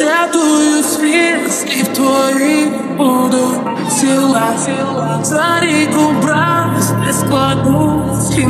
Рятую світ, слів твоїх буду ціла, за ріку браз, не складу стіну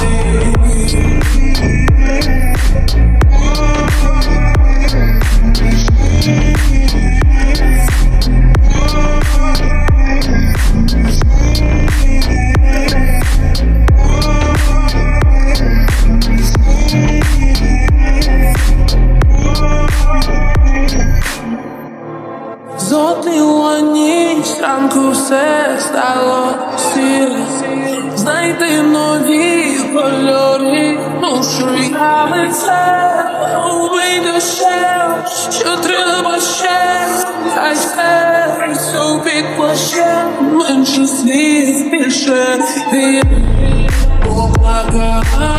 плакали Зотила ніч, ранку все стало сіре. Знайти нові кольори, мушу я лице Убий дощем, що треба ще Хай серцю під плащем Менше слів, більше вір Поплакала і знов,